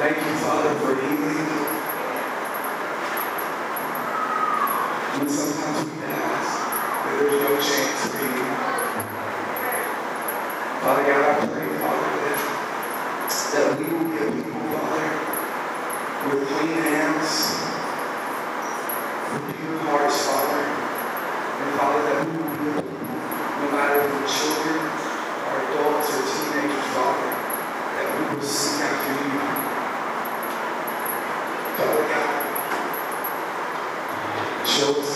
Thank you, Father, for healing. When sometimes we ask that there's no chance of healing. Father God, I pray, Father, that, that we will get people, Father, with clean hands, with pure hearts, Father. And Father, that we will be no matter if we're children, or adults, or teenagers, Father, that we will seek after you, show